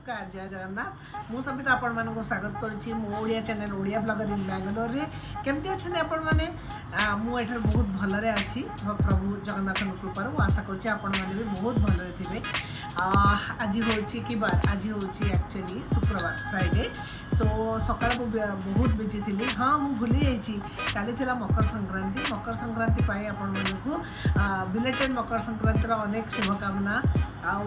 ନମସ୍କାର ଜୟ ଜଗନ୍ନାଥ ମୁଁ ସବିତା ଆପଣମାନଙ୍କୁ ସ୍ୱାଗତ କରୁଛି ମୋ Odia channel Odia blogger in ବାଙ୍ଗାଲୋରରେ କେମିତି ଅଛନ୍ତି ଆପଣମାନେ ମୁଁ ଏଠାରେ ବହୁତ ଭଲରେ ଅଛି ପ୍ରଭୁ ଜଗନ୍ନାଥଙ୍କ କୃପାରୁ ମୁଁ ଆଶା କରୁଛି ଆପଣମାନେ ବି ବହୁତ ଭଲରେ ଥିବେ আজি ହେଉଛି କି ବାର ଆଜି ହେଉଛି ଆକ୍ଚୁଆଲି ଶୁକ୍ରବାର ଫ୍ରାଇଡ଼େ ସୋ ସକାଳକୁ ବହୁତ ବିଜି ଥିଲି ହଁ ମୁଁ ଭୁଲି ଯାଇଛି କାଲି ଥିଲା ମକର ସଂକ୍ରାନ୍ତି ମକର ସଂକ୍ରାନ୍ତି ପାଇଁ ଆପଣମାନଙ୍କୁ ବିଲେଟେଡ଼ ମକର ସଂକ୍ରାନ୍ତିର ଅନେକ ଶୁଭକାମନା ଆଉ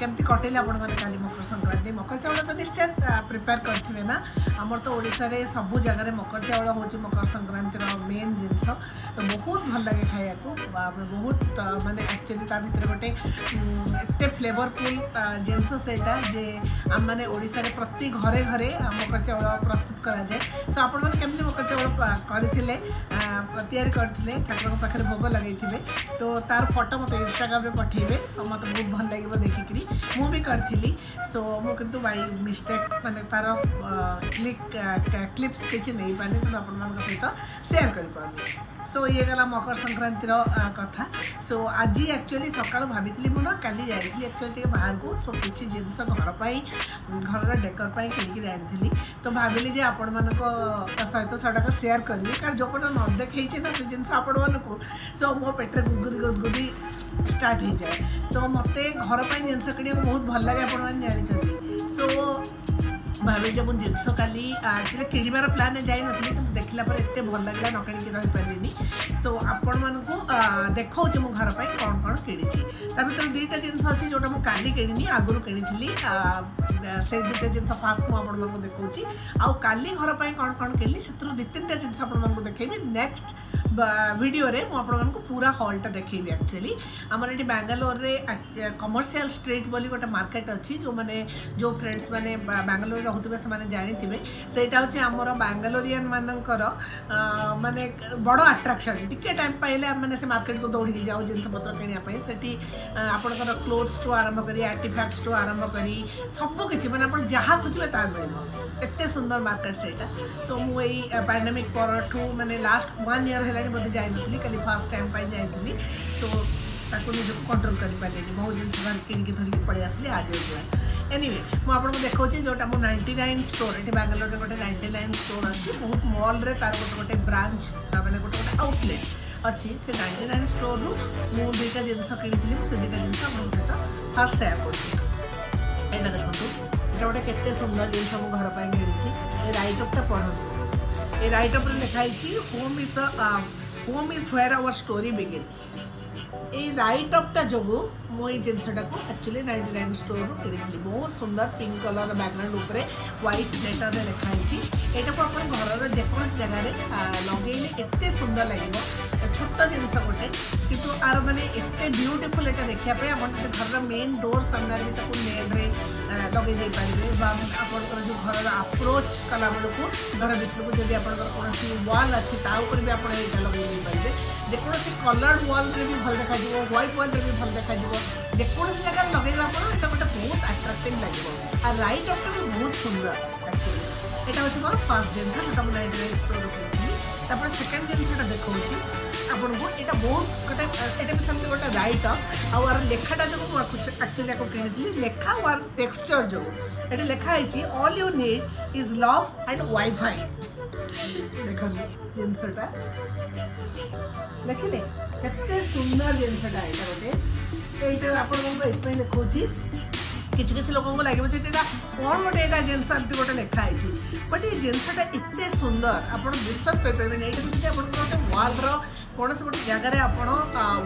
କେମିତି କଟେଇଲେ ଆପଣମାନେ କାଲି ମକର ସଂକ୍ରାନ୍ତି ମକର ଚାଉଳ ତ ନିଶ୍ଚୟ ପ୍ରିପେୟାର କରିଥିବେ ନା ଆମର ତ ଓଡ଼ିଶାରେ ସବୁ ଜାଗାରେ ମକର ଚାଉଳ ହେଉଛି ମକର ସଂକ୍ରାନ୍ତିର ମେନ୍ ଜିନିଷ ବହୁତ ଭଲ ଲାଗେ ଖାଇବାକୁ ବହୁତ ମାନେ ଆକ୍ଚୁଆଲି ତା ଭିତରେ ଗୋଟେ ଏତେ ଫ୍ଲେଭର ᱛᱚ ᱡᱮᱱᱥᱚᱥᱮᱴᱟ ᱡᱮ আমমানে ᱚᱲᱤᱥᱟᱨᱮ ᱯᱨᱛᱤ ᱜᱷᱚᱨᱮ ᱜᱷᱚᱨᱮ ᱟᱢᱚ ᱯᱨᱥᱛᱩᱛ ᱠᱟᱣᱟᱡᱟᱭ ᱥᱚ ᱟᱯᱚᱱ ᱢᱮ ᱠᱮᱢᱱᱮ ᱢᱚᱠᱚᱨ ᱪᱟᱣᱟ ᱠᱚᱨᱤ ᱛᱤᱞᱮ ᱛᱮᱭᱟᱨᱤ ᱠᱚᱨᱤ ᱛᱤᱞᱮ ᱠᱷᱟᱴᱟ ᱠᱚ ᱯᱟᱠᱷᱨᱮ ᱵᱚᱜᱚ ᱞᱟᱜᱟᱭ ᱛᱤᱵᱮ ᱛᱚ ᱛᱟᱨ ᱯᱷᱚᱴᱚ ᱢᱚᱛᱮ ᱤᱱᱥᱴᱟᱜᱨᱟᱢ ᱨᱮ ᱯᱚᱴᱷᱮᱭᱮ ᱟᱢᱚᱛᱚ ᱵᱩᱠᱷ ᱵᱷᱟᱞ ᱞᱟᱜᱤᱵᱚ ᱫᱮᱠᱷᱤ ᱠᱤᱨᱤ ᱢᱩ ᱵᱤ ᱠᱟᱨᱛᱤᱞᱤ ᱥᱚ ᱢᱩ ᱠᱤᱱᱛᱩ ᱵᱟᱭ ᱢᱤᱥᱴ ଟିକେ ବାହାରକୁ ସୋ କିଛି ଜିନିଷ ଘର ପାଇଁ ଘରର ଡେକର ପାଇଁ କିଣିକିରି ଆଣିଥିଲି ତ ଭାବିଲି ଯେ ଆପଣମାନଙ୍କ ସହିତ ସେଗୁଡ଼ାକ ସେୟାର କରିବି କାରଣ ଯେଉଁପଟେ ନ ଦେଖେଇଛି ନା ସେ ଜିନିଷ ଆପଣମାନଙ୍କୁ ସୋ ମୋ ପେଟରେ ଗୁଦୁରି ଗୁଦୁରି ଷ୍ଟାର୍ଟ ହେଇଯାଏ ତ ମୋତେ ଘର ପାଇଁ ଜିନିଷ କିଣିବାକୁ ବହୁତ ଭଲ ଲାଗେ ଆପଣମାନେ ଜାଣିଛନ୍ତି ସୋ ଭାବିଛ ମୁଁ ଜିନିଷ କାଲି ଆକ୍ଚୁଆଲି କିଣିବାର ପ୍ଲାନ୍ରେ ଯାଇନଥିଲି କିନ୍ତୁ ଦେଖିଲା ପରେ ଏତେ ଭଲ ଲାଗିଲା ନ କିଣିକି ରହିପାରିଲିନି ସୋ ଆପଣମାନଙ୍କୁ ଦେଖାଉଛି ମୁଁ ଘର ପାଇଁ କ'ଣ କ'ଣ କିଣିଛି ତା ଭିତରେ ଦୁଇଟା ଜିନିଷ ଅଛି ଯେଉଁଟା ମୁଁ କାଲି କିଣିନି ଆଗରୁ କିଣିଥିଲି ସେଇ ଦୁଇଟା ଜିନିଷ ଫାଷ୍ଟ ମୁଁ ଆପଣମାନଙ୍କୁ ଦେଖାଉଛି ଆଉ କାଲି ଘର ପାଇଁ କ'ଣ କ'ଣ କିଣିଲି ସେଥିରୁ ଦୁଇ ତିନିଟା ଜିନିଷ ଆପଣମାନଙ୍କୁ ଦେଖେଇବି ନେକ୍ସଟ ଭିଡ଼ିଓରେ ମୁଁ ଆପଣମାନଙ୍କୁ ପୁରା ହଲ୍ଟା ଦେଖେଇବି ଆକ୍ଚୁଆଲି ଆମର ଏଠି ବାଙ୍ଗାଲୋରରେ କମର୍ସିଆଲ୍ ଷ୍ଟ୍ରିଟ୍ ବୋଲି ଗୋଟେ ମାର୍କେଟ ଅଛି ଯେଉଁମାନେ ଯେଉଁ ଫ୍ରେଣ୍ଡସ୍ ମାନେ ବାଙ୍ଗାଲୋରରେ ଭାବୁଥିବେ ସେମାନେ ଜାଣିଥିବେ ସେଇଟା ହେଉଛି ଆମର ବାଙ୍ଗାଲୋରିଆନ୍ ମାନଙ୍କର ମାନେ ବଡ଼ ଆଟ୍ରାକ୍ସନ୍ ଟିକେ ଟାଇମ୍ ପାଇଲେ ଆମେମାନେ ସେ ମାର୍କେଟକୁ ଦୌଡ଼ିକି ଯାଉ ଜିନିଷପତ୍ର କିଣିବା ପାଇଁ ସେଠି ଆପଣଙ୍କର କ୍ଲୋଥ୍ଠୁ ଆରମ୍ଭ କରି ଆର୍ଟିଫ୍ୟାକ୍ଟସ୍ଠୁ ଆରମ୍ଭ କରି ସବୁ କିଛି ମାନେ ଆପଣ ଯାହା ଖୋଜିବେ ତାହା ମିଳିବ ଏତେ ସୁନ୍ଦର ମାର୍କେଟ୍ ସେଇଟା ସୋ ମୁଁ ଏଇ ପାଣ୍ଡେମିକ୍ ପରଠୁ ମାନେ ଲାଷ୍ଟ ୱାନ୍ ଇୟର୍ ହେଲାଣି ବୋଧେ ଯାଇନଥିଲି ଖାଲି ଫାର୍ଷ୍ଟ ଟାଇମ୍ ପାଇଁ ଯାଇଥିଲି ସୋ ତାକୁ ନିଜକୁ କଣ୍ଟ୍ରୋଲ୍ କରିପାରିଲିନି ବହୁତ ଜିନିଷ କିଣିକି ଧରିକି ପଳେଇ ଆସିଲି ଆଜି ଏନିୱେ ମୁଁ ଆପଣଙ୍କୁ ଦେଖାଉଛି ଯେଉଁଟା ମୁଁ ନାଇଣ୍ଟି ନାଇନ୍ ଷ୍ଟୋର୍ ଏଠି ବାଙ୍ଗାଲୋରରେ ଗୋଟେ ନାଇଣ୍ଟି ନାଇନ୍ ଷ୍ଟୋର୍ ଅଛି ବହୁତ ମଲ୍ରେ ତାର ଗୋଟେ ଗୋଟେ ବ୍ରାଞ୍ଚ ତା ମାନେ ଗୋଟେ ଗୋଟେ ଆଉଟଲେଟ୍ ଅଛି ସେ ନାଇଣ୍ଟି ନାଇନ୍ ଷ୍ଟୋର୍ରୁ ମୁଁ ଦୁଇଟା ଜିନିଷ କିଣିଥିଲି ମୁଁ ସେ ଦୁଇଟା ଜିନିଷ ଆପଣଙ୍କ ସହିତ ଫାର୍ଷ୍ଟ ସେୟାର କରୁଛି ଏଇଟା ଦେଖନ୍ତୁ ଏଇଟା ଗୋଟେ କେତେ ସୁନ୍ଦର ଜିନିଷ ମୁଁ ଘର ପାଇଁ କିଣିଛି ଏ ରାଇଟ୍ ଅପ୍ଟା ପଢ଼ନ୍ତୁ ଏ ରାଇଟ୍ ଅପ୍ରେ ଲେଖା ହେଇଛି home is the home is where our story begins এই ରାଇ ଟପ୍ଟା ଯୋଗୁଁ ମୁଁ ଏଇ ଜିନିଷଟାକୁ ଆକ୍ଚୁଆଲି ନାଇଣ୍ଟି ନାଇନ୍ ଷ୍ଟୋରରୁ କିଣିଥିଲି ବହୁତ ସୁନ୍ଦର ପିଙ୍କ୍ କଲର୍ ବ୍ୟାକ୍ଗ୍ରାଉଣ୍ଡ ଉପରେ ହ୍ୱାଇଟ୍ ଲେଟର୍ରେ ଲେଖା ହେଇଛି ଏଇଟାକୁ ଆପଣ ଘରର ଯେକୌଣସି ଜାଗାରେ ଲଗେଇଲେ ଏତେ ସୁନ୍ଦର ଲାଗିବ ଛୋଟ ଜିନିଷ ଗୋଟେ କିନ୍ତୁ ଆର ମାନେ ଏତେ ବ୍ୟୁଟିଫୁଲ୍ ଏଇଟା ଦେଖିବା ପାଇଁ ଆପଣ ଘରର ମେନ୍ ଡୋର୍ ସାମ୍ନାରେ ବି ତାକୁ ନେଲ୍ରେ ଲଗେଇ ପାରିବେ ବା ଆପଣଙ୍କର ଯେଉଁ ଘରର ଆପ୍ରୋଚ୍ କଲାବେଳକୁ ଘର ଭିତରକୁ ଯଦି ଆପଣଙ୍କର କୌଣସି ୱାଲ୍ ଅଛି ତା ଉପରେ ବି ଆପଣ ଏଇଟା ଲଗେଇ ଦେଇପାରିବେ ଯେକୌଣସି କଲର୍ ୱାଲ୍ରେ ବି ଭଲ ଦେଖାଯିବ ହ୍ୱାଇଟ୍ ୱାଲ୍ରେ ବି ଭଲ ଦେଖାଯିବ ଯେକୌଣସି ଜାଗାରେ ଲଗେଇବା ଆପଣ ଏଇଟା ଗୋଟେ ବହୁତ ଆଟ୍ରାକ୍ଟିଭ୍ ଲାଗିବ ଆଉ ରାଇଟ୍ ଅପ୍ଟା ବି ବହୁତ ସୁନ୍ଦର ଆକ୍ଚୁଆଲି ଏଇଟା ହେଉଛି ମୋର ଫାର୍ଷ୍ଟ ଜିନିଷ ଯେଉଁଟା ମୁଁ ନାଇଟ୍ ଷ୍ଟୋର୍ରୁ କିଣିଥିଲି ତାପରେ ସେକେଣ୍ଡ ଜିନିଷଟା ଦେଖାଉଛି ଆପଣଙ୍କୁ ଏଇଟା ବହୁତ ଗୋଟେ ଏଇଟା ବି ସେମିତି ଗୋଟେ ରାଇଟ୍ ଆଉ ଆର ଲେଖାଟା ଯୋଗୁଁ ମୁଁ ଆକ୍ଚୁଆଲି ଆକୁ କିଣିଥିଲି ଲେଖା ଓ ଆର ଟେକ୍ସଚର ଯୋଗୁଁ ଏଇଟା ଲେଖା ହେଇଛି all you need is love and wifi ଦେଖନ୍ତୁ ଜିନିଷଟା ଲେଖିଲେ କେତେ ସୁନ୍ଦର ଜିନିଷଟା ଏଇଟା ଗୋଟେ ଏଇଟା ଆପଣଙ୍କୁ ଏଥିପାଇଁ ଦେଖାଉଛି କିଛି କିଛି ଲୋକଙ୍କୁ ଲାଗିବ ଯେ ଏଇଟା କ'ଣ ଗୋଟେ ଏଇଟା ଜିନିଷ ଏମିତି ଗୋଟେ ଲେଖା ହେଇଛି ବଟ୍ ଏ ଜିନିଷଟା ଏତେ ସୁନ୍ଦର ଆପଣ ବିଶ୍ୱାସ କରିପାରିବେନି ଏଇଟା ହେଉଛି ଆପଣଙ୍କର ଗୋଟେ ୱାଲ୍ର କୌଣସି ଗୋଟେ ଜାଗାରେ ଆପଣ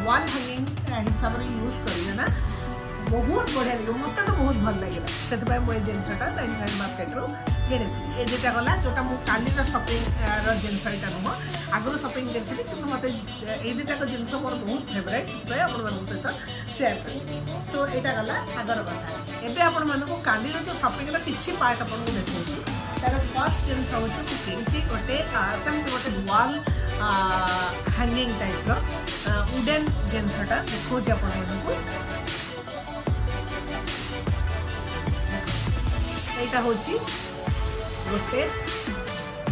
ୱାଲ୍ ହ୍ୟାଙ୍ଗିଂ ହିସାବରେ ୟୁଜ୍ କରିବେ ନା ବହୁତ ବଢ଼ିଆ ଲାଗିବ ମୋତେ ତ ବହୁତ ଭଲ ଲାଗିଲା ସେଥିପାଇଁ ମୁଁ ଏ ଜିନିଷଟା ନାଇନ୍ ନାଇନ୍ ମାର୍କେଟରୁ କିଣିଥିଲି ଏ ଯେଟା ଗଲା ଯେଉଁଟା ମୁଁ କାଲିର ସପିଂର ଜିନିଷ ଏଇଟା ନୁହଁ ଆଗରୁ ସପିଂ କରିଥିଲି କିନ୍ତୁ ମୋତେ ଏଇ ଦୁଇଟାକ ଜିନିଷ ମୋର ବହୁତ ଫେଭରାଇଟ୍ ସେଥିପାଇଁ ଆପଣମାନଙ୍କ ସହିତ ସେୟାର୍ କରିବି ସୋ ଏଇଟା ଗଲା ଆଗର କଥା ଏବେ ଆପଣମାନଙ୍କୁ କାଲିର ଯେଉଁ ସପିଂର କିଛି ପାର୍ଟ ଆପଣଙ୍କୁ ଦେଖାଉଛି ତାର ଫାର୍ଷ୍ଟ ଜିନିଷ ହେଉଛି ମୁଁ କିଣିଛି ଗୋଟେ ସେମିତି ଗୋଟେ ୱାଲ୍ ହ୍ୟାଙ୍ଗିଂ ଟାଇପ୍ର ଉଡ଼େନ୍ ଜିନିଷଟା ଦେଖାଉଛି ଆପଣମାନଙ୍କୁ ଏଇଟା ହେଉଛି ଗୋଟେ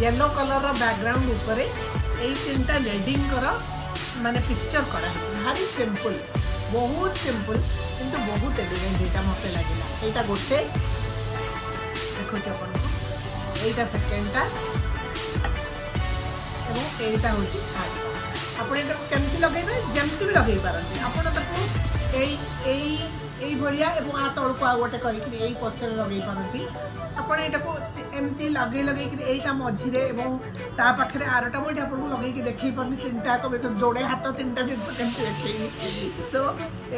ୟେଲୋ କଲର୍ର ବ୍ୟାକ୍ଗ୍ରାଉଣ୍ଡ ଉପରେ ଏଇ ତିନିଟା ଲେଡ଼ିଙ୍କର ମାନେ ପିକ୍ଚର କରାହେଇଛି ଭାରି ସିମ୍ପଲ୍ ବହୁତ ସିମ୍ପଲ୍ କିନ୍ତୁ ବହୁତ ଏଲିଗେଣ୍ଟ ଏଇଟା ମୋତେ ଲାଗିଲା ଏଇଟା ଗୋଟେ ଦେଖାଉଛି ଆପଣଙ୍କୁ ଏଇଟା ସେକେଣ୍ଡଟା ଏବଂ ଏଇଟା ହେଉଛି ଆଠ ଆପଣ ଏଇଟାକୁ କେମିତି ଲଗେଇବେ ଯେମିତି ବି ଲଗେଇ ପାରନ୍ତି ଆପଣ ତାକୁ ଏଇ ଏଇ ଏଇଭଳିଆ ଏବଂ ଆ ତଳକୁ ଆଉ ଗୋଟେ କରିକିରି ଏଇ ପୋଷ୍ଟରେ ଲଗେଇ ପାରନ୍ତି ଆପଣ ଏଇଟାକୁ ଏମିତି ଲଗେଇ ଲଗେଇକିରି ଏଇଟା ମଝିରେ ଏବଂ ତା ପାଖରେ ଆରଟା ମୁଁ ଏଇଟା ଆପଣଙ୍କୁ ଲଗେଇକି ଦେଖେଇ ପାରୁନି ତିନିଟାକ ବିକଜ ଯୋଡ଼େ ହାତ ତିନିଟା ଜିନିଷ କେମିତି ଦେଖେଇବି ସୋ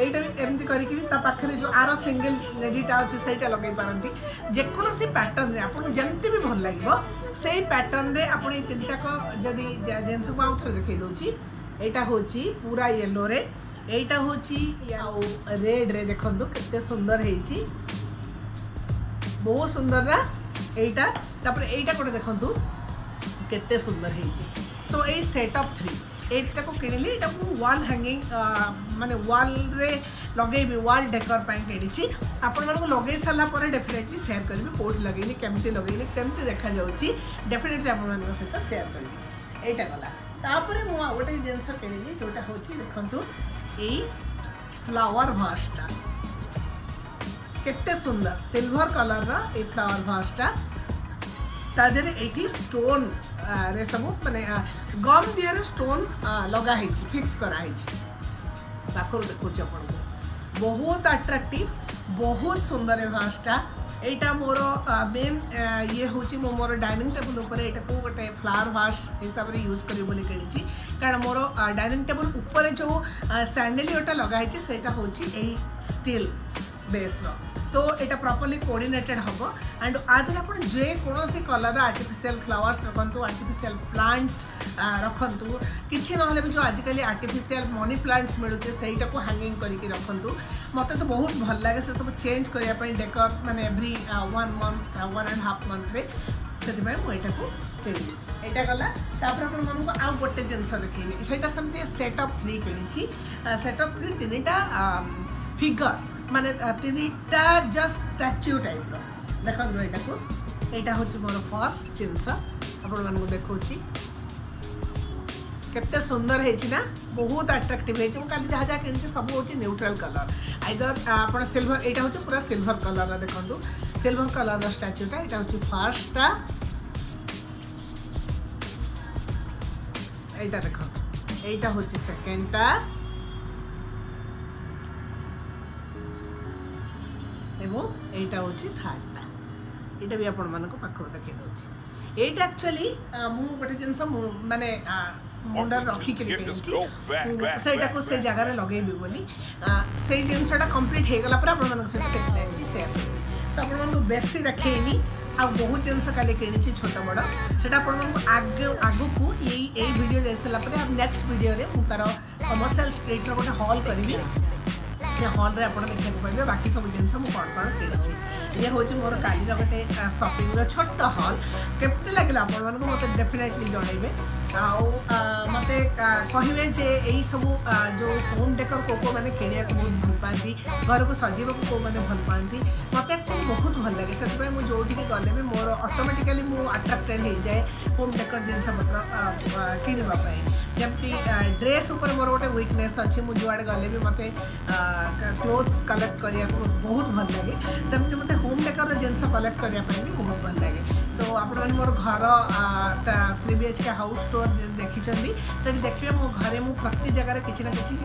ଏଇଟା ବି ଏମିତି କରିକିରି ତା ପାଖରେ ଯେଉଁ ଆର ସିଙ୍ଗିଲ୍ ଲେଡ଼ିଟା ଅଛି ସେଇଟା ଲଗେଇ ପାରନ୍ତି ଯେକୌଣସି ପ୍ୟାଟର୍ନରେ ଆପଣଙ୍କୁ ଯେମିତି ବି ଭଲ ଲାଗିବ ସେଇ ପ୍ୟାଟର୍ନରେ ଆପଣ ଏଇ ତିନିଟାକ ଯଦି ଜିନିଷକୁ ଆଉ ଥରେ ଦେଖେଇ ଦେଉଛି ଏଇଟା ହେଉଛି ପୁରା ୟେଲୋରେ एटा होची या ओ रेड रे देखो सुंदर है बहुत सुंदर ना एटा तापर एटा कोड देखो सुंदर है ची सो ए सेटअप थ्री एटा को किने ली डब्बू वॉल हैंगिंग माने वॉल लगे भी वॉल डेकोर पैंग के लगे साला पर डेफिनेटली शेयर करें भी लगे ली लगे ली देखा जाओ ची डेफिनेटली अपन मानो गला तापर मुँह आउट एक जेंस अ पेड़ जोटा हो ची देखो तो ये सुंदर सिल्वर कलर रा ये फ्लावर वाश स्टोन सब मान मने गम दिया स्टोन लगा फिक्स कराई है ची ताकोरो बहुत आट्राक्टिव बहुत सुंदर है ଏଇଟା ମୋର ମେନ୍ ଇଏ ହେଉଛି ମୁଁ ମୋର ଡାଇନିଂ ଟେବୁଲ୍ ଉପରେ ଏଇଟାକୁ ଗୋଟେ ଫ୍ଲାୱାର ୱାଶ୍ ହିସାବରେ ୟୁଜ୍ କରିବି ବୋଲି କିଣିଛି କାରଣ ମୋର ଡାଇନିଂ ଟେବୁଲ୍ ଉପରେ ଯେଉଁ ସ୍ୟାଣ୍ଡେଲିଓଟା ଲଗାହେଇଛି ସେଇଟା ହେଉଛି ଏଇ ଷ୍ଟିଲ୍ ବେସ୍ର तो यहाँ प्रपर्ली कोअर्डेटेड हम एंड आदि आप जेकोसी कलर आर्टिफिशियल फ्लावर्स रखु आर्टिफिशियल प्लांट रखु कि ना भी जो आजिकल आर्टिफिशियल मनी प्लांट्स मिलूँ से हांगिंग कर रखु मत तो बहुत भल लगे से सब चेंज करने डेकअप मैंने every one month one and half मंथ्रे से मुझा कि गला गोटे जिनस देखे सहीटा समती सेटअप थ्री कि सेटअप थ्री तीन टा फिगर मान तीन टा जस्ट स्टाच्यू टाइप रखा हूँ मोर फर्स्ट जिनस आपको देखा केत सुंदर ना बहुत आट्राक्ट हो कल जहाँ जहाँ कि सब हूँ न्यूट्रल कलर आईदर आप सिल्वर यहाँ हूँ पूरा सिल्वर कलर रखु सिल्वर कलर रच्यूटा यहाँ हूँ फास्टा यहाँ देख यहाँ हूँ सेकेंडटा এবং ଏଇଟା ହେଉଛି ଥାର୍ଡ଼ଟା ଏଇଟା ବି ଆପଣମାନଙ୍କ ପାଖରୁ ଦେଖେଇ ଦେଉଛି ଏଇଟା ଆକ୍ଚୁଆଲି ମୁଁ ଗୋଟେ ଜିନିଷ ମାନେ ମୁଣ୍ଡରେ ରଖିକିରି ଦେଉଛି ସେଇଟାକୁ ସେ ଜାଗାରେ ଲଗେଇବି ବୋଲି ସେଇ ଜିନିଷଟା କମ୍ପ୍ଲିଟ୍ ହେଇଗଲା ପରେ ଆପଣମାନଙ୍କ ସହିତ ଟେକ୍ସଟାଇଲ୍ ସେୟାର କରିବି ତ ଆପଣମାନଙ୍କୁ ବେଶୀ ଦେଖେଇନି ଆଉ ବହୁତ ଜିନିଷ କାଲି କିଣିଛି ଛୋଟ ବଡ଼ ସେଇଟା ଆପଣମାନଙ୍କୁ ଆଗ ଆଗକୁ ଏଇ ଏଇ ଭିଡ଼ିଓ ଯାଇସାରିଲା ପରେ ଆଉ ନେକ୍ସଟ ଭିଡ଼ିଓରେ ମୁଁ ତାର କମର୍ସିଆଲ ଷ୍ଟ୍ରିଟ୍ର ଗୋଟେ ହଲ୍ କରିବି ସେ ହଲ୍ରେ ଆପଣ ଦେଖିବାକୁ ପାଇବେ ବାକି ସବୁ ଜିନିଷ ମୁଁ କ'ଣ କ'ଣ କିଣିଛି ଇଏ ହେଉଛି ମୋର କାଲିର ଗୋଟେ ସପିଂର ଛୋଟ ହଲ୍ କେମିତି ଲାଗିଲା ଆପଣମାନଙ୍କୁ ମୋତେ ଡେଫିନେଟଲି ଜଣାଇବେ ଆଉ ମୋତେ କହିବେ ଯେ ଏଇସବୁ ଯେଉଁ ହୋମ୍ ଡେକର୍ କେଉଁ କେଉଁମାନେ କିଣିବାକୁ ବହୁତ ଭଲ ପାଆନ୍ତି ଘରକୁ ସଜେଇବାକୁ କେଉଁମାନେ ଭଲ ପାଆନ୍ତି ମୋତେ ଆକ୍ଚୁଆଲି ବହୁତ ଭଲ ଲାଗେ ସେଥିପାଇଁ ମୁଁ ଯେଉଁଠିକି ଗଲେ ବି ମୋର ଅଟୋମେଟିକାଲି ମୁଁ ଆଟ୍ରାକ୍ଟେଡ଼୍ ହେଇଯାଏ ହୋମ୍ ଡେକର୍ ଜିନିଷପତ୍ର କିଣିବା ପାଇଁ ಎಮ್ತಿ ଡ୍ରେସ୍ ଉପରେ ମୋର ଗୋଟେ ୱିକନେସ୍ ଅଛି ମୁଁ ଯୁଆଡ଼େ ଗଲେ ବି ମୋତେ କ୍ଲୋଥ୍ସ କଲେକ୍ଟ କରିବାକୁ ବହୁତ ଭଲ ଲାଗେ ସେମିତି ମୋତେ ହୋମ୍ ଡେକର୍ର ଜିନିଷ କଲେକ୍ଟ କରିବା ପାଇଁ ବି ବହୁତ ଭଲ ଲାଗେ ସୋ ଆପଣମାନେ ମୋର ଘର three B H K house tour ଦେଖିଛନ୍ତି ସେଠି ଦେଖିବେ ମୋ ଘରେ ମୁଁ ପ୍ରତି ଜାଗାରେ କିଛି ନା କିଛି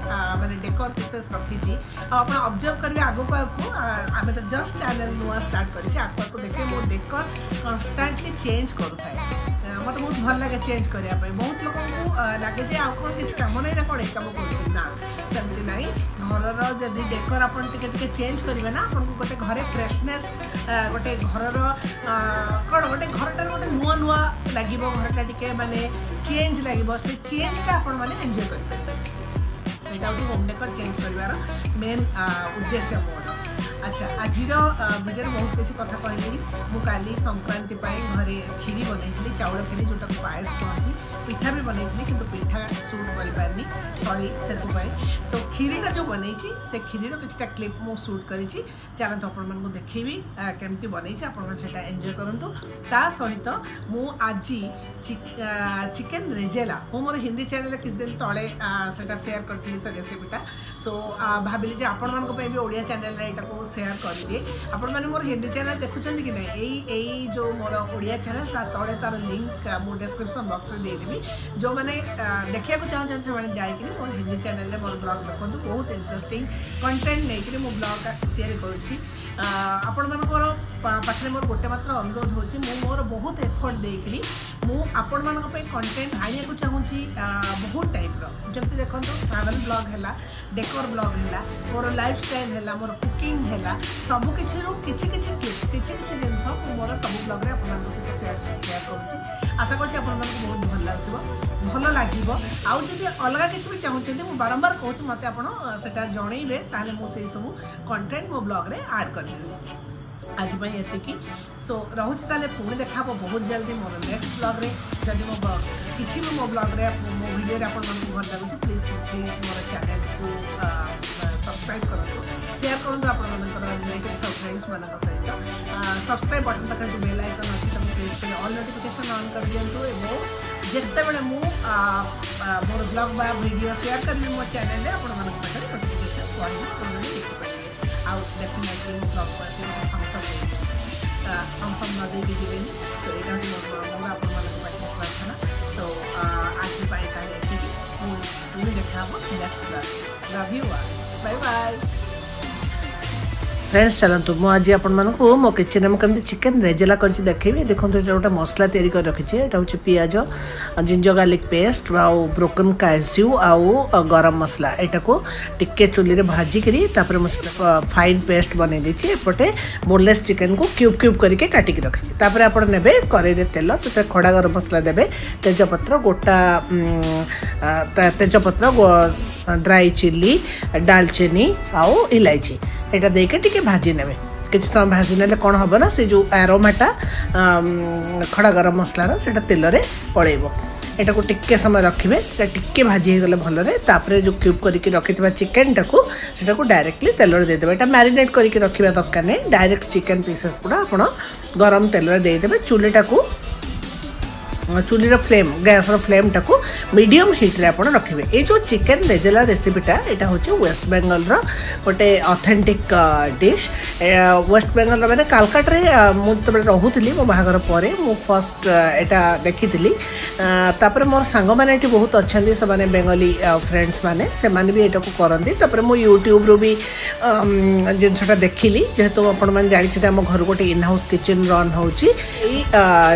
ମାନେ ଡେକର୍ ପିସେସ୍ ରଖିଛି ଆଉ ଆପଣ ଅବଜର୍ଭ କରିବେ ଆଗକୁ ଆଗକୁ ଆମେ ତ ଜଷ୍ଟ ଚ୍ୟାନେଲ୍ ନୂଆ ଷ୍ଟାର୍ଟ କରିଛେ ଆଗକୁ ଆଗକୁ ଦେଖିବେ ମୋ ଡେକର୍ କନଷ୍ଟାଣ୍ଟଲି ଚେଞ୍ଜ କରୁଥାଏ बहुत बहुत ভাল লাগে চেঞ্জ করি আপে বহুত লোকক লাগে যে আপকো কিছ কাম নাই না পরে কাম কইছিস না সম্পতি নাই ঘরৰ যদি ডেকৰ আপন তকে চেঞ্জ কৰিবা না হামক গটে ঘৰে ফ্ৰেশনেস গটে ঘৰৰ কোন ঘৰৰ ঘৰৰ ন ন লাগিব ঘৰটা টিকে মানে চেঞ্জ লাগিব সে চেঞ্জটা आपण মানে এনজয় কৰিব সেইটো বহুত ডেকৰ চেঞ্জ কৰিবৰ মেইন উদ্দেশ্য হ'ল আচ্ছা আজিৰ ভিডিওত বহুত কিছ কথা কওঁ লাগি মই কালি সংক্রান্তি পই ঘৰে খিৰি বনাইছিলি চাউলখিনি জোটাক পায়স বনাই পিঠা ବି বনাইছিল কিন্তু পিঠা সুন্ন বলাই পৰনি পলি সেলুক বাই সো খিৰি কা যে বনাইছি সে খিৰিৰ কিছুটা ক্লিপ মই শুট কৰিছি জানাত আপোনাক দেখিব কিমানতি বনাইছে আপোনাক সেটা এনজয় কৰোনতো তাৰ সৈতে মই আজি চিকেন ৰেজেলা মোৰ হিন্দী চেনেলৰ কিছদিন তলে সেটা শেয়ার কৰিছিল সেই ৰেচিপিটা সো ভাবিলে যে আপোনাক পইবি ওড়িয়া চেনেল এটা কো ସେୟାର କରିଦିଏ ଆପଣମାନେ ମୋର ହିନ୍ଦୀ ଚ୍ୟାନେଲ୍ ଦେଖୁଛନ୍ତି କି ନାହିଁ ଏଇ ଏଇ ଯେଉଁ ମୋର ଓଡ଼ିଆ ଚ୍ୟାନେଲ୍ ତା ତଳେ ତା'ର ଲିଙ୍କ୍ ମୁଁ ଡେସ୍କ୍ରିପସନ୍ ବକ୍ସରେ ଦେଇଦେବି ଯେଉଁମାନେ ଦେଖିବାକୁ ଚାହୁଁଛନ୍ତି ସେମାନେ ଯାଇକିରି ମୋର ହିନ୍ଦୀ ଚ୍ୟାନେଲ୍ରେ ମୋର ବ୍ଲଗ୍ ଦେଖନ୍ତୁ ବହୁତ ଇଣ୍ଟରେଷ୍ଟିଂ କଣ୍ଟେଣ୍ଟ ନେଇକିରି ମୁଁ ବ୍ଲଗ୍ ତିଆରି କରୁଛି ଆପଣମାନଙ୍କର ପାଖରେ ମୋର ଗୋଟେ ମାତ୍ର ଅନୁରୋଧ ହେଉଛି ମୁଁ ମୋର ବହୁତ ଏଫର୍ଟ ଦେଇକିରି ମୁଁ ଆପଣମାନଙ୍କ ପାଇଁ କଣ୍ଟେଣ୍ଟ ଆଣିବାକୁ ଚାହୁଁଛି ବହୁତ ଟାଇପ୍ର ଯେମିତି ଦେଖନ୍ତୁ ଟ୍ରାଭେଲ୍ ବ୍ଲଗ୍ ହେଲା ଡେକର୍ ବ୍ଲଗ୍ ହେଲା ମୋର ଲାଇଫ୍ ଷ୍ଟାଇଲ୍ ହେଲା ମୋର କୁକିଂ ହେଲା ହେଲା ସବୁ କିଛିରୁ କିଛି କିଛି ଟିପ୍ସ କିଛି କିଛି ଜିନିଷ ମୁଁ ମୋର ସବୁ ବ୍ଲଗ୍ରେ ଆପଣମାନଙ୍କ ସହିତ ସେୟାର ସେୟାର କରୁଛି ଆଶା କରୁଛି ଆପଣମାନଙ୍କୁ ବହୁତ ଭଲ ଲାଗୁଥିବ ଭଲ ଲାଗିବ ଆଉ ଯଦି ଅଲଗା କିଛି ବି ଚାହୁଁଛନ୍ତି ମୁଁ ବାରମ୍ବାର କହୁଛି ମୋତେ ଆପଣ ସେଇଟା ଜଣେଇବେ ତାହେଲେ ମୁଁ ସେହିସବୁ କଣ୍ଟେଣ୍ଟ ମୋ ବ୍ଲଗ୍ରେ ଆଡ଼୍ କରିଦେବି ଆଜି ପାଇଁ ଏତିକି ସୋ ରହୁଛି ତାହେଲେ ପୁଣି ଦେଖାହେବ ବହୁତ ଜଲ୍ଦି ମୋର ନେକ୍ସଟ ବ୍ଲଗ୍ରେ ଯଦି ମୋ ବ୍ଲଗ୍ କିଛି ବି ମୋ ବ୍ଲଗ୍ରେ ମୋ ଭିଡ଼ିଓରେ ଆପଣମାନଙ୍କୁ ଭଲ ଲାଗୁଛି ପ୍ଲିଜ୍ ପ୍ଲିଜ୍ ମୋର ଚ୍ୟାନେଲ୍କୁ सब्सक्राइब करो शेयर करो तो अपन मन तो लाइक और सब्सक्राइब वाला का सब्सक्राइब बटन तक जो बेल आइकन আছে তুমি প্রেস করে অল নোটিফিকেশন অন করে দিও তো এই যেতাবেলে মু মোর ব্লগ বা ভিডিও শেয়ার করবি মোর চ্যানেল এ अपन मनකට নোটিফিকেশন পার্মানেন্টলি টিপ করে আউট লেটিন এটা ব্লগ পাস করে ফান্সা দি আংসন নদে দি দিবি তো এইটা তো আমরা अपन मनකට প্যাক্টিসিলাছনা তো আর জি বাই টা হে ঠিক আছে মু বিনে দেখা হবে next time love you all 拜拜。friends চালু মু আজ আপনার মো কিচেনে কেমি চিকেন রেজেলা করছি দেখবি দেখুন এটা গোটে মশলা তৈরি করে রাখিছি এটা হচ্ছে পিঁয়াজ জিঞ্জ গার্লিক পেস্ট আও ব্রোকন ক্যাশিউ আও গরম মশলা এটাকে টিকে চুলিরে ভাজিকি তাপরে ফাইন পেস্ট বনাই দিয়েছি এপটে বোনলেস চিকেন কু ক্যুব ক্যুব করিকি কাটিকি রাখিছি তাপরে আপনার নেবে কড়াইরে তেল সেটা খড়া গরম মশলা দেবে তেজপত্র গোটা তেজপত্র ড্রাই চিলি ডালচিনি আও ইলাইচি এটা দিয়ে টিকে ଟିକେ ଭାଜି ନେବେ କିଛି ସମୟ ଭାଜି ନେଲେ କ'ଣ ହେବ ନା ସେ ଯେଉଁ ଆରୋମାଟା ଖଡ଼ା ଗରମ ମସଲାର ସେଇଟା ତେଲରେ ପଳେଇବ ଏଟାକୁ ଟିକେ ସମୟ ରଖିବେ ସେଇଟା ଟିକେ ଭାଜି ହେଇଗଲେ ଭଲରେ ତାପରେ ଯେଉଁ କ୍ୟୁବ୍ କରିକି ରଖିଥିବା ଚିକେନଟାକୁ ସେଟାକୁ ଡାଇରେକ୍ଟଲି ତେଲରେ ଦେଇଦେବେ ଏଇଟା ମ୍ୟାରିନେଟ୍ କରିକି ରଖିବା ଦରକାର ନାହିଁ ଡାଇରେକ୍ଟ ଚିକେନ୍ ପିସେସ୍ ଗୁଡ଼ା ଆପଣ ଗରମ ତେଲରେ ଦେଇଦେବେ ଚୁଲିଟାକୁ ଚୁଲିର ଫ୍ଲେମ୍ ଗ୍ୟାସ୍ର ଫ୍ଲେମ୍ଟାକୁ ମିଡ଼ିୟମ୍ ହିଟ୍ରେ ଆପଣ ରଖିବେ ଏଇ ଯେଉଁ ଚିକେନ୍ ବେଜେଲା ରେସିପିଟା ଏଇଟା ହେଉଛି ୱେଷ୍ଟ ବେଙ୍ଗଲର ଗୋଟେ ଅଥେଣ୍ଟିକ୍ ଡିଶ୍ ୱେଷ୍ଟ ବେଙ୍ଗଲର ମାନେ କାଲକାଟାରେ ମୁଁ ଯେତେବେଳେ ରହୁଥିଲି ମୋ ବାହାଘର ପରେ ମୁଁ ଫାର୍ଷ୍ଟ ଏଇଟା ଦେଖିଥିଲି ତାପରେ ମୋର ସାଙ୍ଗମାନେ ଏଠି ବହୁତ ଅଛନ୍ତି ସେମାନେ ବେଙ୍ଗଲୀ ଫ୍ରେଣ୍ଡସ୍ ମାନେ ସେମାନେ ବି ଏଇଟାକୁ କରନ୍ତି ତାପରେ ମୁଁ ୟୁଟ୍ୟୁବରୁ ବି ଜିନିଷଟା ଦେଖିଲି ଯେହେତୁ ଆପଣମାନେ ଜାଣିଛନ୍ତି ଆମ ଘରୁ ଗୋଟେ ଇନ୍ ହାଉସ୍ କିଚେନ୍ ରନ୍ ହେଉଛି ଏଇ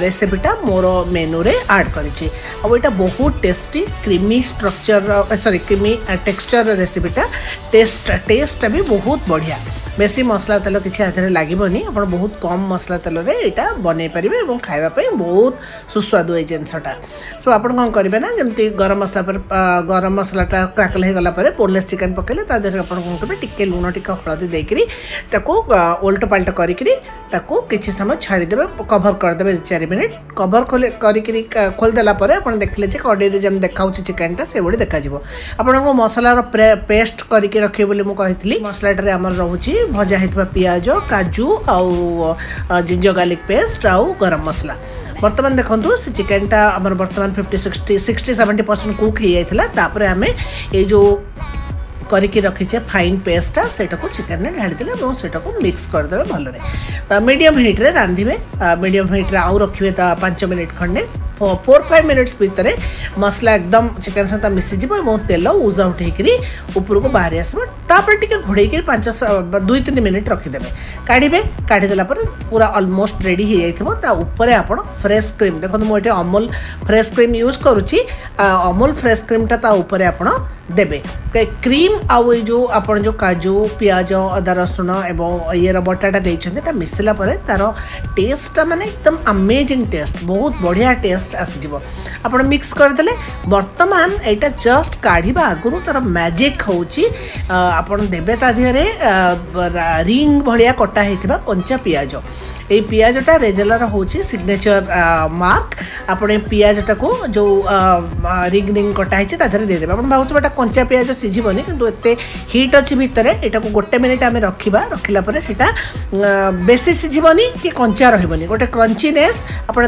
ରେସିପିଟା ମୋର ମେନୁ भिडे आड करा बहुत tasty creamy structure sorry creamy texture रेसीपीटा taste टेस्टा भी बहुत बढ़िया ବେଶୀ ମସଲା ତେଲ କିଛି ଆଧିରେ ଲାଗିବନି ଆପଣ ବହୁତ କମ୍ ମସଲା ତେଲରେ ଏଇଟା ବନେଇ ପାରିବେ ଏବଂ ଖାଇବା ପାଇଁ ବହୁତ ସୁସ୍ୱାଦୁ ଏଇ ଜିନିଷଟା ସୋ ଆପଣ କ'ଣ କରିବେ ନା ଯେମିତି ଗରମ ମସଲା ପରେ ଗରମ ମସଲାଟା କ୍ରାକଲ ହେଇଗଲା ପରେ ବୋନଲେସ୍ ଚିକେନ୍ ପକାଇଲେ ତା ଦେହରେ ଆପଣ କ'ଣ କରିବେ ଟିକେ ଲୁଣ ଟିକେ ହଳଦୀ ଦେଇକିରି ତାକୁ ଓଲଟ ପାଲଟ କରିକିରି ତାକୁ କିଛି ସମୟ ଛାଡ଼ିଦେବେ କଭର୍ କରିଦେବେ ଦୁଇ ଚାରି ମିନିଟ୍ କଭର୍ ଖୋଲି କରିକିରି ଖୋଲିଦେଲା ପରେ ଆପଣ ଦେଖିଲେ ଯେ କଡ଼େଇରେ ଯେମିତି ଦେଖାଉଛି ଚିକେନ୍ଟା ସେଭଳି ଦେଖାଯିବ ଆପଣଙ୍କୁ ମସଲାର ପେଷ୍ଟ କରିକି ରଖିବେ ବୋଲି ମୁଁ କହିଥିଲି ମସଲାଟାରେ ଆମର ରହୁଛି भजा होता पिज काजु आजर गार्लिक पेस्ट आउ गरम मसला बर्तमान देखो सी चिकेनटा आमर बर्तमान fifty sixty sixty seventy percent cook होतापर आम ये करके रखीचे फाइन पेस्टा से चिकेन में ढाड़ी देखा मिक्स करदे मीडियम हिट्रे रांधे मीडियम हिट्रे आउ रखे पांच मिनिट खंडे फोर फाइव मिनिट्स भितर मसला एकदम चिकेन सहित मिसीज तेल उज उठे उपरको बाहरी आसपर टे घोड़े पांच दुई तीन मिनिट रखीदे काढ़े काढ़ी काढ़ीदेला पूरा अलमोस्ट रेडी आपड़ फ्रेश क्रीम देखो तो मुझे अमूल फ्रेश क्रीम यूज करुच्ची अमूल फ्रेश क्रीमटा तापर आप देवे क्रीम आउ जो आप जो काजू पिज अदा रसुण एवं ये बटाटा देखते मिसला तार टेस्टा मानने एकदम अमेजिंग टेस्ट बहुत बढ़िया टेस्ट ଜଷ୍ଟ ଆସିଯିବ ଆପଣ ମିକ୍ସ କରିଦେଲେ ବର୍ତ୍ତମାନ ଏଇଟା ଜଷ୍ଟ କାଢ଼ିବା ଆଗରୁ ତା'ର ମ୍ୟାଜିକ୍ ହେଉଛି ଆପଣ ଦେବେ ତା ଦେହରେ ରିଙ୍ଗ ଭଳିଆ କଟା ହେଇଥିବା କଞ୍ଚା ପିଆଜ ये पिजटा रेजेलर हूँ सिग्नेचर मार्क आपड़ पिजटा को जो रिंग रिंग कटाई देदेव भाव कंचा पिज सीझे कित हिट अच्छी भितर यू गोटे मिनिट आम रखा रखापर बेस सीझेनि कि कंचा रही गोटे क्रंचने आप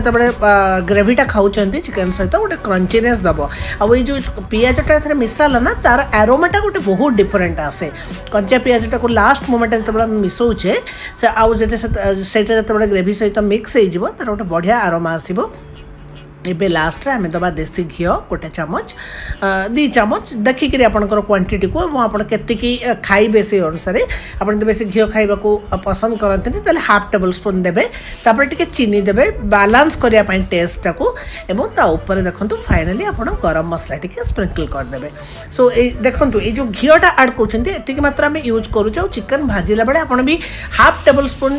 ग्रेटा खाऊंट चिकेन सहित गोटे क्रंचने दब आई जो पिजटा ये मिसाल ना तार आरोमाटा गोटे बहुत डिफरेन्ट आसे कंचा पिजटा को लास्ट मुमेंट जो मिसोचे आते ওটা গ্রেভি সহিত মিক্স হইজিবো তার ওটা বড়িয়া আরমা আসিবো ଏବେ ଲାଷ୍ଟରେ ଆମେ ଦେବା ଦେଶୀ ଘିଅ ଗୋଟେ ଚାମଚ ଦୁଇ ଚାମଚ ଦେଖିକିରି ଆପଣଙ୍କର କ୍ୱାଣ୍ଟିଟିକୁ ଏବଂ ଆପଣ କେତିକି ଖାଇବେ ସେଇ ଅନୁସାରେ ଆପଣ ଯଦି ବେଶୀ ଘିଅ ଖାଇବାକୁ ପସନ୍ଦ କରନ୍ତିନି ତାହେଲେ ହାଫ୍ ଟେବୁଲ୍ ସ୍ପୁନ୍ ଦେବେ ତାପରେ ଟିକେ ଚିନି ଦେବେ ବାଲାନ୍ସ କରିବା ପାଇଁ ଟେଷ୍ଟଟାକୁ ଏବଂ ତା ଉପରେ ଦେଖନ୍ତୁ ଫାଇନାଲି ଆପଣ ଗରମ ମସଲା ଟିକେ ସ୍ପ୍ରିଙ୍କଲ୍ କରିଦେବେ ସୋ ଏଇ ଦେଖନ୍ତୁ ଏଇ ଯେଉଁ ଘିଅଟା ଆଡ଼୍ କରୁଛନ୍ତି ଏତିକି ମାତ୍ର ଆମେ ୟୁଜ୍ କରୁଛୁ ଆଉ ଚିକେନ୍ ଭାଜିଲା ବେଳେ ଆପଣ ବି ହାଫ୍ ଟେବୁଲ୍ ସ୍ପୁନ୍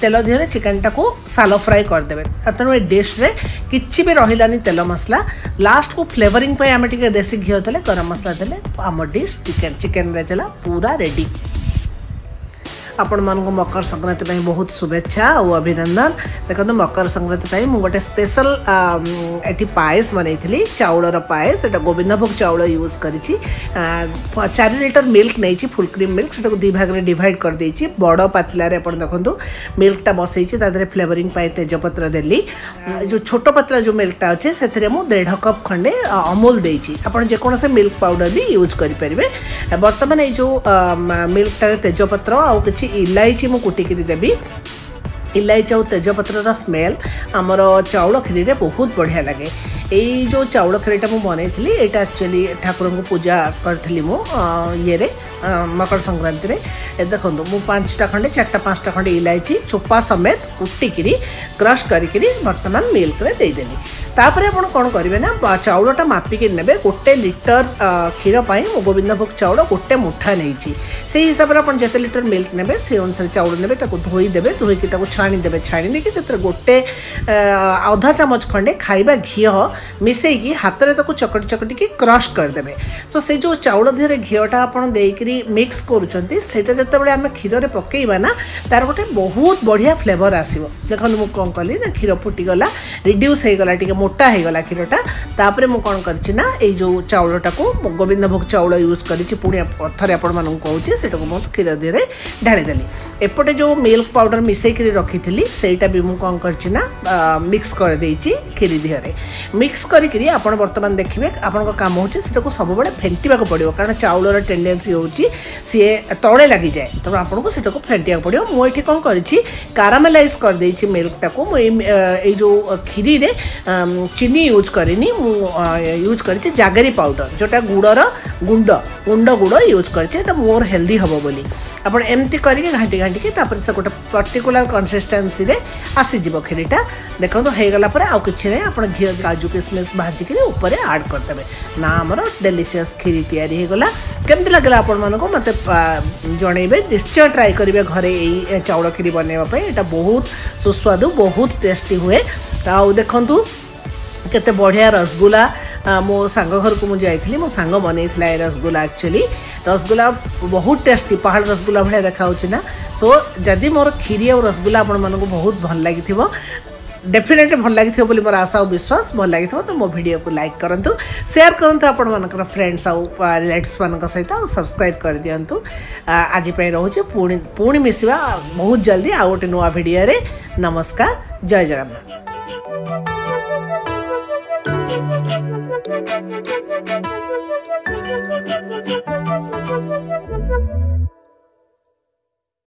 ତେଲ ଦେହରେ ଚିକେନ୍ଟାକୁ ସାଲ ଫ୍ରାଏ କରିଦେବେ ତେଣୁ ଏ ଡିଶ୍ରେ କିଛି ବି ରହିଲାନି ତେଲ ମସଲା ଲାଷ୍ଟକୁ ଫ୍ଲେଭରିଂ ପାଇଁ ଆମେ ଟିକେ ଦେଶୀ ଘିଅ ଦେଲେ ଗରମ ମସଲା ଦେଲେ ଆମ ଡିଶ୍ ଚିକେନ୍ ଚିକେନ୍ ଭେଜ୍ ହେଲା ପୁରା ରେଡ଼ି आपण मानक मकर संक्रांति बहुत शुभेच्छा और अभिनंदन देखते मकर संक्रांति मुझे गोटे स्पेशल एटी पायस बनईली चाउलर पायस ये गोविंदभोग चाउल यूज कर चार लिटर मिल्क नहीं फुल क्रीम मिल्क से दुई भाग में डिड कर बड़ पतलार देखो मिल्कटा बसई फ्लेवरिंग तेजपत्र दे जो छोट पतला जो मिल्कटा अच्छे से देढ़ कप खंडे अमूल देकोस मिल्क पाउडर भी यूज करें बर्तमान ये जो मिल्कटार तेजपत्र आ कि କିଛି ଇଲାଇଚି ମୁଁ କୁଟିକିରି ଦେବି इलाइच आउ तेजपतर स्मेल आमर चाउल खीरी में बहुत बढ़िया लगे यो चाउल खीरीटा मुझे बनई थी ये एक्चुअली ठाकुर को पूजा करी मुझे मकर संक्रांति में देखो मुझा खंडे चार्टा पांचटा खंडे इलाइची चोपा समेत कुटिकी क्रश करतमान मिल्कदेली तापर आप कौन करेंगे ना चाउलटा मापिक ने गोटे लिटर क्षीरपाई मु गोविंदभोग चाउल गोटे मुठा नहीं हिसाब से आप जिते लिटर मिल्क ने अनुसार चाउल ने धोईदे धोईकी छाण ଛାଣି ଦେବେ ଛାଣି ଦେଇକି ସେଥିରେ ଗୋଟେ ଅଧା ଚାମଚ ଖଣ୍ଡେ ଖାଇବା ଘିଅ ମିଶାଇକି ହାତରେ ତାକୁ ଚକଟି ଚକଟିକି କ୍ରସ୍ କରିଦେବେ ସୋ ସେ ଯେଉଁ ଚାଉଳ ଦେହରେ ଘିଅଟା ଆପଣ ଦେଇକରି ମିକ୍ସ କରୁଛନ୍ତି ସେଇଟା ଯେତେବେଳେ ଆମେ କ୍ଷୀରରେ ପକାଇବା ନା ତାର ଗୋଟେ ବହୁତ ବଢ଼ିଆ ଫ୍ଲେଭର୍ ଆସିବ ଦେଖନ୍ତୁ ମୁଁ କ'ଣ କଲି ନା କ୍ଷୀର ଫୁଟିଗଲା ରିଡ୍ୟୁସ୍ ହେଇଗଲା ଟିକେ ମୋଟା ହେଇଗଲା କ୍ଷୀରଟା ତାପରେ ମୁଁ କ'ଣ କରିଛି ନା ଏଇ ଯେଉଁ ଚାଉଳଟାକୁ ଗୋବିନ୍ଦ ଭୋଗ ଚାଉଳ ୟୁଜ୍ କରିଛି ପୁଣି ଥରେ ଆପଣମାନଙ୍କୁ କହୁଛି ସେଟାକୁ ମୁଁ କ୍ଷୀର ଦେହରେ ଢାଳିଦେଲି ଏପଟେ ଯେଉଁ ମିଲ୍କ ପାଉଡ଼ର ମିଶାଇକରି ରଖି ରଖିଥିଲି ସେଇଟା ବି ମୁଁ କ'ଣ କରିଛି ନା ମିକ୍ସ କରିଦେଇଛି କ୍ଷୀରି ଦେହରେ ମିକ୍ସ କରିକିରି ଆପଣ ବର୍ତ୍ତମାନ ଦେଖିବେ ଆପଣଙ୍କ କାମ ହେଉଛି ସେଟାକୁ ସବୁବେଳେ ଫେଣ୍ଟିବାକୁ ପଡ଼ିବ କାରଣ ଚାଉଳର ଟେଣ୍ଡେନ୍ସି ହେଉଛି ସିଏ ତଳେ ଲାଗିଯାଏ ତେଣୁ ଆପଣଙ୍କୁ ସେଟାକୁ ଫେଣ୍ଟିବାକୁ ପଡ଼ିବ ମୁଁ ଏଠି କ'ଣ କରିଛି କାରାମେଲାଇଜ୍ କରିଦେଇଛି ମିଲ୍କଟାକୁ ମୁଁ ଏଇ ଏଇ ଯେଉଁ କ୍ଷୀରିରେ ଚିନି ୟୁଜ୍ କରିନି ମୁଁ ୟୁଜ୍ କରିଛି ଜାଗେରୀ ପାଉଡ଼ର ଯେଉଁଟା ଗୁଡ଼ର ଗୁଣ୍ଡ ଗୁଣ୍ଡ ଗୁଡ଼ ୟୁଜ୍ କରିଛି ଏଇଟା ମୋର ହେଲ୍ଦି ହେବ ବୋଲି ଆପଣ ଏମିତି କରିକି ଘାଣ୍ଟି ଘାଣ୍ଟିକି ତାପରେ ସେ ଗୋଟେ ପର୍ଟିକୁଲାର କନସିଷ୍ଟ कनसीस्टेन्सी में आसीज खीरीटा देखापर आउ कि ना आप घी काजु किसमिश भाजिक आड करदे ना आम डेलीसीयस खीरी यागला कमी लगे आपण मत जन निश्चय ट्राए करेंगे घरे चाउल क्षीरी बनवाई बहुत सुस्वादु बहुत टेस्टी हुए आ देखु के बढ़िया रसगुल्ला मो सांग घर को मुझे मो सांग बन रसगुल्ला एक्चुअली रसगुल्ला बहुत टेस्टी पहाड़ रसगुल्ला भाई देखा ना सो जदि मोर खीरी और रसगोला आपण को बहुत भल लगी डेफिनेटली भल लगी थी मोर आशा और विश्वास भल लगी तो मो भिड को लाइक करूँ सेयार करूँ आपण मान फ्रेंड्स रिलेटिव मान सहित सब्सक्राइब कर दिंतु आजपाई रोचे पुणी मिसा बहुत जल्दी आ गए नुआ भिडे नमस्कार जय जगन्नाथ